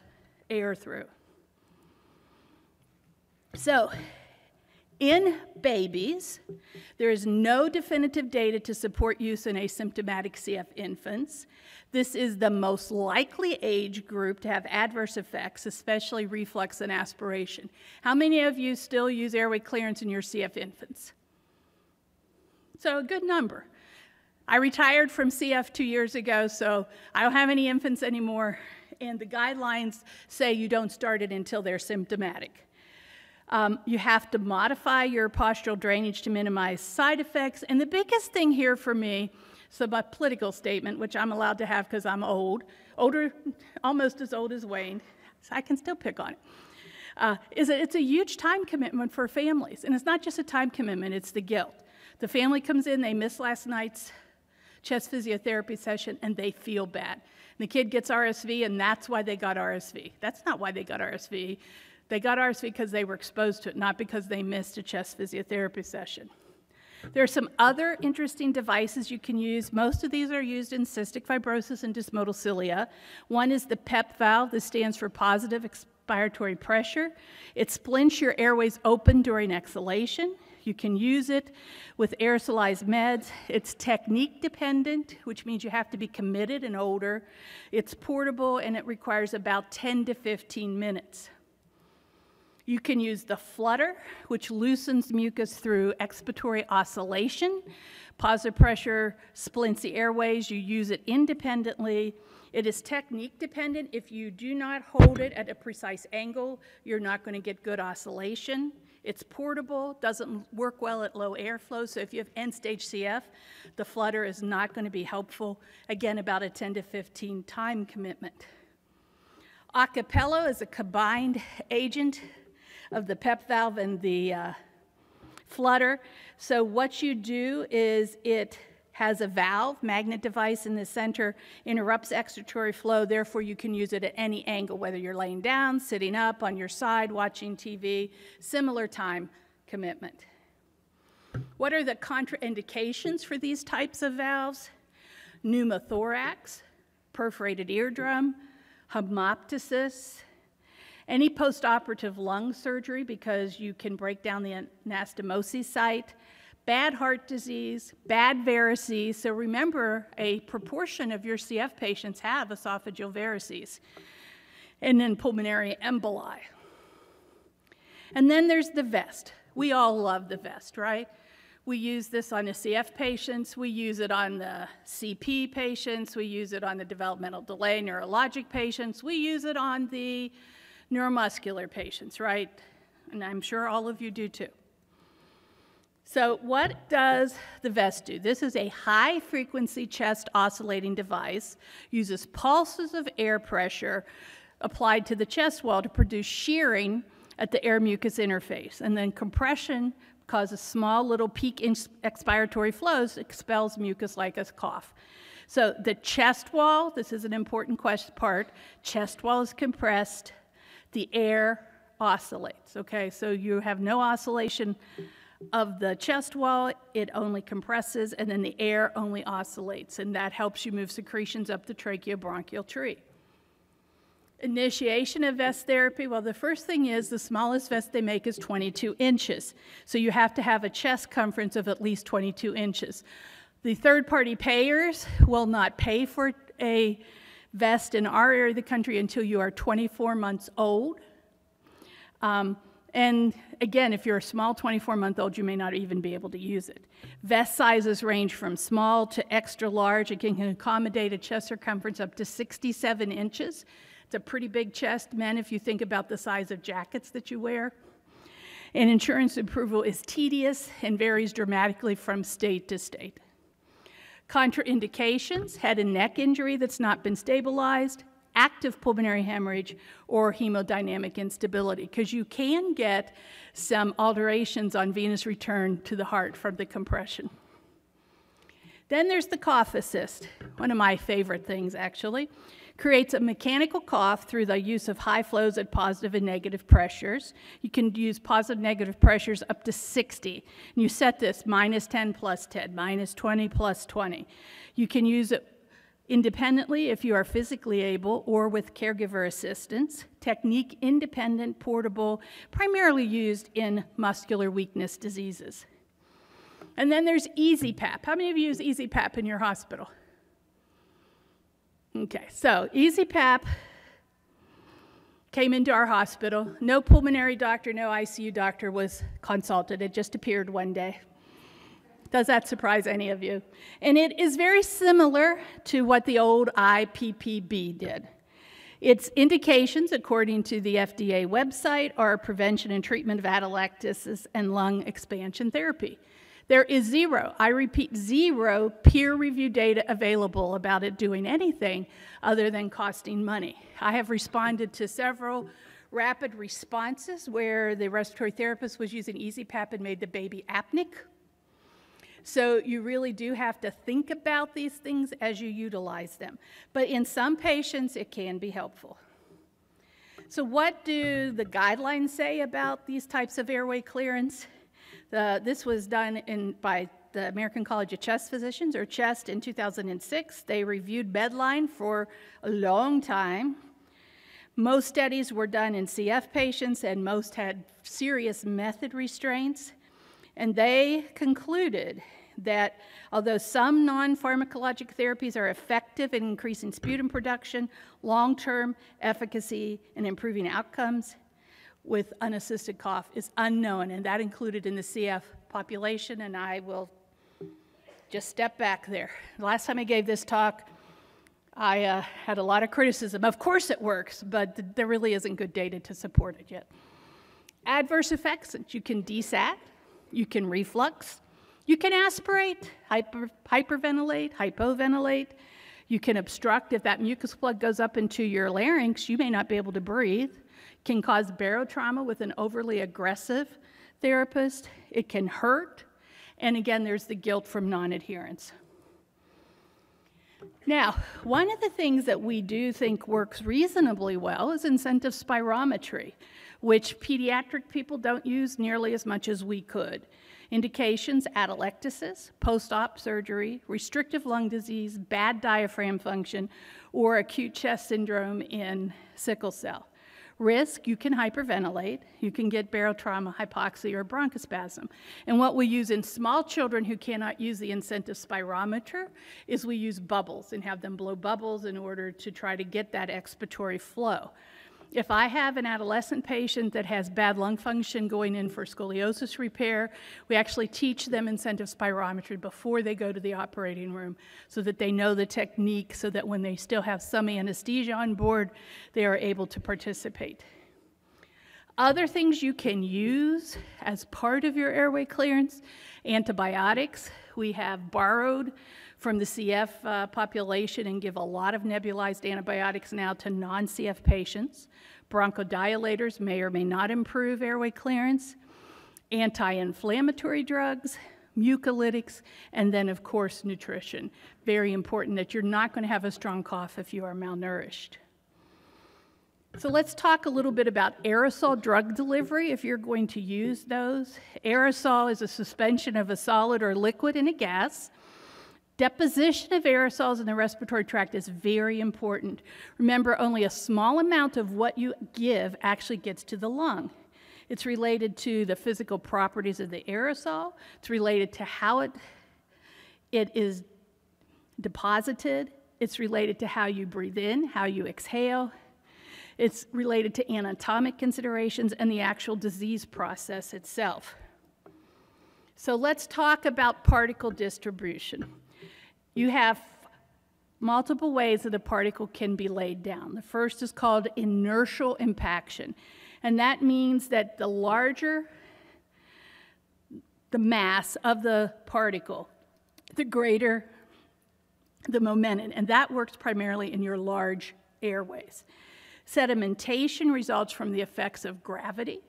air through. So, in babies, there is no definitive data to support use in asymptomatic CF infants. This is the most likely age group to have adverse effects, especially reflux and aspiration. How many of you still use airway clearance in your CF infants? So a good number. I retired from CF two years ago, so I don't have any infants anymore, and the guidelines say you don't start it until they're symptomatic. Um, you have to modify your postural drainage to minimize side effects, and the biggest thing here for me, so my political statement, which I'm allowed to have because I'm old, older, almost as old as Wayne, so I can still pick on it. Uh, is that it's a huge time commitment for families. And it's not just a time commitment, it's the guilt. The family comes in, they miss last night's chest physiotherapy session, and they feel bad. The kid gets RSV, and that's why they got RSV. That's not why they got RSV. They got RSV because they were exposed to it, not because they missed a chest physiotherapy session. There are some other interesting devices you can use. Most of these are used in cystic fibrosis and dysmotile cilia. One is the PEP valve. This stands for positive expiratory pressure. It splints your airways open during exhalation. You can use it with aerosolized meds. It's technique dependent, which means you have to be committed and older. It's portable and it requires about 10 to 15 minutes. You can use the flutter, which loosens mucus through expiratory oscillation. Positive pressure splints the airways. You use it independently. It is technique dependent. If you do not hold it at a precise angle, you're not going to get good oscillation. It's portable, doesn't work well at low airflow, so if you have end-stage CF, the flutter is not going to be helpful. Again, about a 10 to 15 time commitment. Acapella is a combined agent of the PEP valve and the uh, flutter. So what you do is it has a valve, magnet device in the center, interrupts expiratory flow, therefore you can use it at any angle, whether you're laying down, sitting up, on your side, watching TV, similar time commitment. What are the contraindications for these types of valves? Pneumothorax, perforated eardrum, hemoptysis, any postoperative lung surgery because you can break down the anastomosis site, bad heart disease, bad varices. So remember, a proportion of your CF patients have esophageal varices, and then pulmonary emboli. And then there's the vest. We all love the vest, right? We use this on the CF patients, we use it on the CP patients, we use it on the developmental delay neurologic patients, we use it on the neuromuscular patients, right? And I'm sure all of you do too. So, what does the vest do? This is a high frequency chest oscillating device, uses pulses of air pressure applied to the chest wall to produce shearing at the air mucus interface. And then compression causes small little peak expiratory flows, expels mucus like a cough. So the chest wall, this is an important part, chest wall is compressed, the air oscillates, okay? So you have no oscillation of the chest wall, it only compresses, and then the air only oscillates, and that helps you move secretions up the tracheobronchial tree. Initiation of vest therapy, well, the first thing is the smallest vest they make is 22 inches. So you have to have a chest circumference of at least 22 inches. The third party payers will not pay for a vest in our area of the country until you are 24 months old. Um, and again, if you're a small 24 month old, you may not even be able to use it. Vest sizes range from small to extra large. It can accommodate a chest circumference up to 67 inches. It's a pretty big chest, men, if you think about the size of jackets that you wear. And insurance approval is tedious and varies dramatically from state to state. Contraindications head and neck injury that's not been stabilized, active pulmonary hemorrhage, or hemodynamic instability, because you can get some alterations on venous return to the heart from the compression. Then there's the cough assist, one of my favorite things actually creates a mechanical cough through the use of high flows at positive and negative pressures. You can use positive negative pressures up to 60. And you set this minus 10 plus 10, minus 20 plus 20. You can use it independently if you are physically able or with caregiver assistance. Technique independent, portable, primarily used in muscular weakness diseases. And then there's EZ-PAP. How many of you use EZ-PAP in your hospital? Okay, so EZ-PAP came into our hospital. No pulmonary doctor, no ICU doctor was consulted. It just appeared one day. Does that surprise any of you? And it is very similar to what the old IPPB did. Its indications, according to the FDA website, are prevention and treatment of atelectasis and lung expansion therapy. There is zero, I repeat, zero peer reviewed data available about it doing anything other than costing money. I have responded to several rapid responses where the respiratory therapist was using EZ-PAP and made the baby apneic. So you really do have to think about these things as you utilize them. But in some patients, it can be helpful. So what do the guidelines say about these types of airway clearance? The, this was done in, by the American College of Chest Physicians, or CHEST, in 2006. They reviewed Medline for a long time. Most studies were done in CF patients, and most had serious method restraints. And they concluded that although some non pharmacologic therapies are effective in increasing sputum production, long term efficacy in improving outcomes with unassisted cough is unknown, and that included in the CF population, and I will just step back there. The last time I gave this talk, I uh, had a lot of criticism. Of course it works, but th there really isn't good data to support it yet. Adverse effects, that you can desat, you can reflux, you can aspirate, hyper, hyperventilate, hypoventilate, you can obstruct. If that mucus plug goes up into your larynx, you may not be able to breathe can cause barotrauma with an overly aggressive therapist. It can hurt. And again, there's the guilt from non adherence. Now, one of the things that we do think works reasonably well is incentive spirometry, which pediatric people don't use nearly as much as we could. Indications atelectasis, post op surgery, restrictive lung disease, bad diaphragm function, or acute chest syndrome in sickle cell. risk, you can hyperventilate, you can get barotrauma, hypoxia, or bronchospasm. And what we use in small children who cannot use the incentive spirometer is we use bubbles and have them blow bubbles in order to try to get that expiratory flow. If I have an adolescent patient that has bad lung function going in for scoliosis repair, we actually teach them incentive spirometry before they go to the operating room so that they know the technique so that when they still have some anesthesia on board, they are able to participate. Other things you can use as part of your airway clearance antibiotics. We have borrowed from the CF uh, population and give a lot of nebulized antibiotics now to non CF patients. Bronchodilators may or may not improve airway clearance. Anti inflammatory drugs, mucolytics, and then, of course, nutrition. Very important that you're not going to have a strong cough if you are malnourished. So let's talk a little bit about aerosol drug delivery if you're going to use those. Aerosol is a suspension of a solid or liquid in a gas. Deposition of aerosols in the respiratory tract is very important. Remember, only a small amount of what you give actually gets to the lung. It's related to the physical properties of the aerosol. It's related to how it, it is deposited. It's related to how you breathe in, how you exhale. It's related to anatomic considerations and the actual disease process itself. So let's talk about particle distribution. You have multiple ways that a particle can be laid down. The first is called inertial impaction, and that means that the larger the mass of the particle, the greater the momentum, and that works primarily in your large airways. Sedimentation results from the effects of gravity.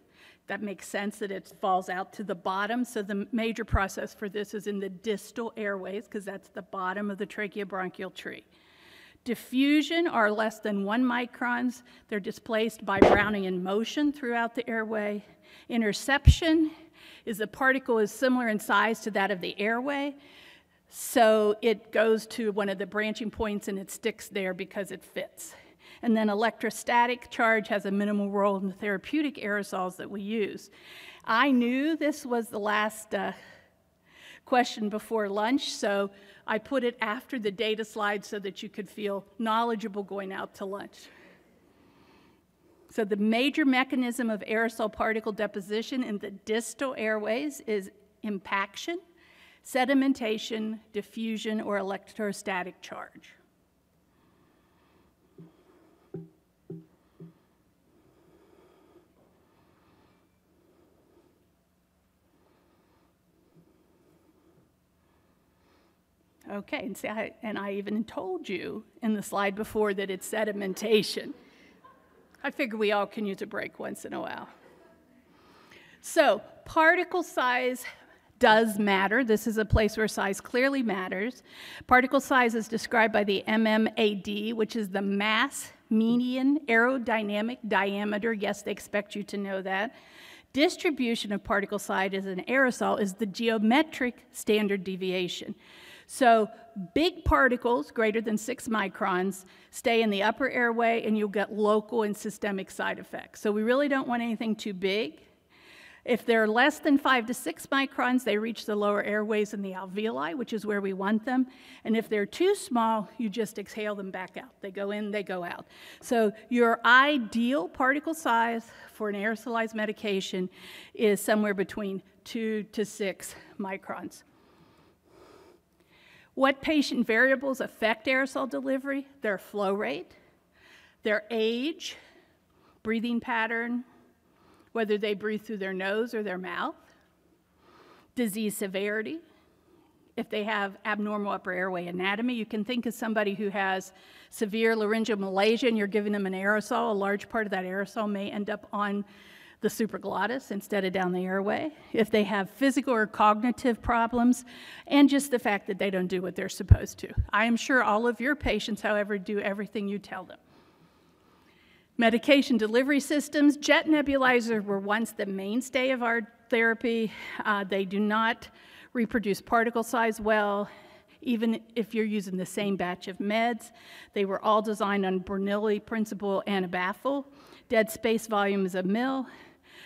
That makes sense that it falls out to the bottom. So the major process for this is in the distal airways, because that's the bottom of the tracheobronchial tree. Diffusion are less than one microns. They're displaced by Brownian motion throughout the airway. Interception is the particle is similar in size to that of the airway. So it goes to one of the branching points and it sticks there because it fits. And then electrostatic charge has a minimal role in the therapeutic aerosols that we use. I knew this was the last uh, question before lunch, so I put it after the data slide so that you could feel knowledgeable going out to lunch. So the major mechanism of aerosol particle deposition in the distal airways is impaction, sedimentation, diffusion, or electrostatic charge. Okay, and see, I, and I even told you in the slide before that it's sedimentation. I figure we all can use a break once in a while. So, particle size does matter. This is a place where size clearly matters. Particle size is described by the MMAD, which is the mass median aerodynamic diameter. Yes, they expect you to know that. Distribution of particle size as an aerosol is the geometric standard deviation. So big particles greater than six microns stay in the upper airway and you'll get local and systemic side effects. So we really don't want anything too big. If they're less than five to six microns, they reach the lower airways and the alveoli, which is where we want them. And if they're too small, you just exhale them back out. They go in, they go out. So your ideal particle size for an aerosolized medication is somewhere between two to six microns. What patient variables affect aerosol delivery? Their flow rate, their age, breathing pattern, whether they breathe through their nose or their mouth, disease severity, if they have abnormal upper airway anatomy. You can think of somebody who has severe laryngomalacia and you're giving them an aerosol, a large part of that aerosol may end up on the supraglottis instead of down the airway, if they have physical or cognitive problems, and just the fact that they don't do what they're supposed to. I am sure all of your patients, however, do everything you tell them. Medication delivery systems, jet nebulizers were once the mainstay of our therapy. Uh, they do not reproduce particle size well, even if you're using the same batch of meds. They were all designed on Bernoulli principle and a baffle. dead space volume is a mil,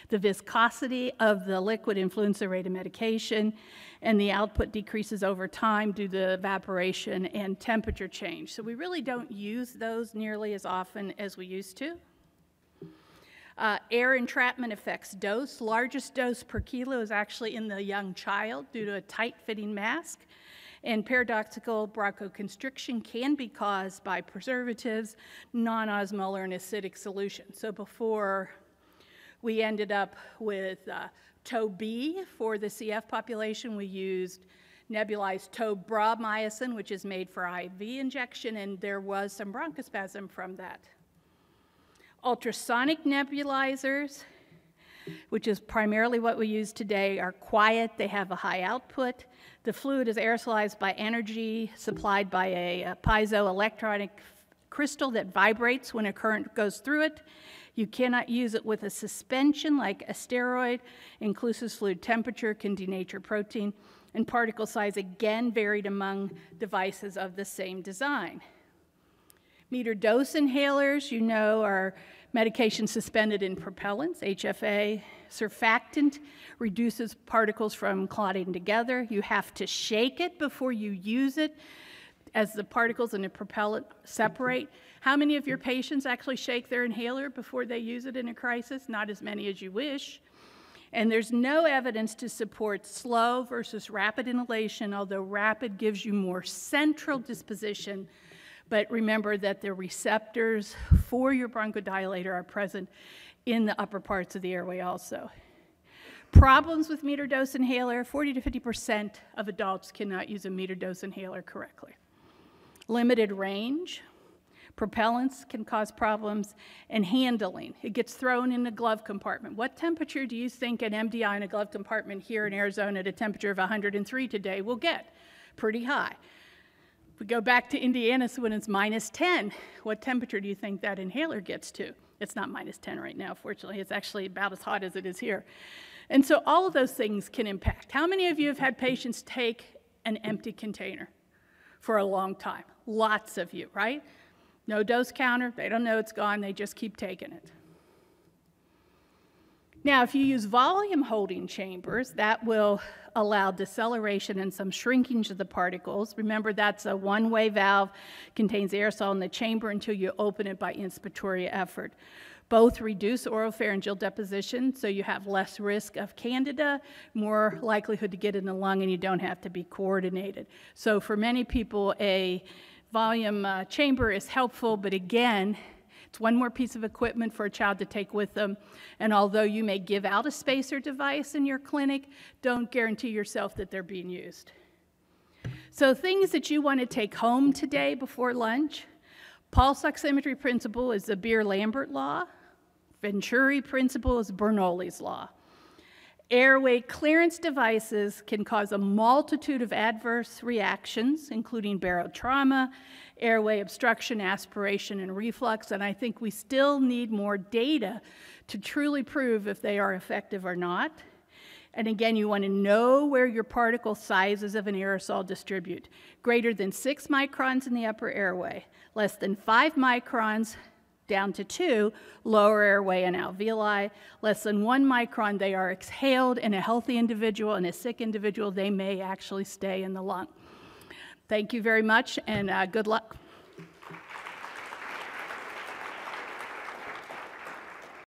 the viscosity of the liquid influences the rate of medication, and the output decreases over time due to evaporation and temperature change. So we really don't use those nearly as often as we used to. Uh, air entrapment affects dose. Largest dose per kilo is actually in the young child due to a tight fitting mask. And paradoxical bronchoconstriction can be caused by preservatives, non osmolar, and acidic solutions. So before we ended up with uh, TOBI for the CF population. We used nebulized tobramycin, which is made for IV injection, and there was some bronchospasm from that. Ultrasonic nebulizers, which is primarily what we use today, are quiet. They have a high output. The fluid is aerosolized by energy supplied by a, a piezoelectronic crystal that vibrates when a current goes through it. You cannot use it with a suspension like a steroid. Inclusive fluid temperature can denature protein, and particle size again varied among devices of the same design. Meter dose inhalers, you know, are medication suspended in propellants, HFA. Surfactant reduces particles from clotting together. You have to shake it before you use it as the particles in the propellant separate. How many of your patients actually shake their inhaler before they use it in a crisis? Not as many as you wish. And there's no evidence to support slow versus rapid inhalation, although rapid gives you more central deposition. But remember that the receptors for your bronchodilator are present in the upper parts of the airway also. Problems with meter dose inhaler 40 to 50% of adults cannot use a meter dose inhaler correctly. Limited range, Propellants can cause problems, and handling. It gets thrown in the glove compartment. What temperature do you think an MDI in a glove compartment here in Arizona at a temperature of 103 today will get? Pretty high. If we go back to Indiana, so when it's minus 10, what temperature do you think that inhaler gets to? It's not minus 10 right now, fortunately. It's actually about as hot as it is here. And so all of those things can impact. How many of you have had patients take an empty container for a long time? Lots of you, right? No dose counter, they don't know it's gone, they just keep taking it. Now, if you use volume holding chambers, that will allow deceleration and some shrinkage of the particles. Remember, that's a one way valve, contains aerosol in the chamber until you open it by inspiratory effort. Both reduce oropharyngeal deposition, so you have less risk of candida, more likelihood to get in the lung, and you don't have to be coordinated. So, for many people, a volume uh, chamber is helpful, but again, it's one more piece of equipment for a child to take with them. And although you may give out a spacer device in your clinic, don't guarantee yourself that they're being used. So things that you want to take home today before lunch, pulse oximetry principle is the Beer-Lambert law. Venturi principle is Bernoulli's law. Airway clearance devices can cause a multitude of adverse reactions, including barotrauma, airway obstruction, aspiration, and reflux, and I think we still need more data to truly prove if they are effective or not. And again, you want to know where your particle sizes of an aerosol distribute. Greater than six microns in the upper airway, less than five microns down to two, lower airway and alveoli. Less than one micron, they are exhaled in a healthy individual. In a sick individual, they may actually stay in the lung. Thank you very much, and uh, good luck.